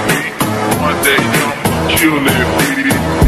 One day I'm going kill.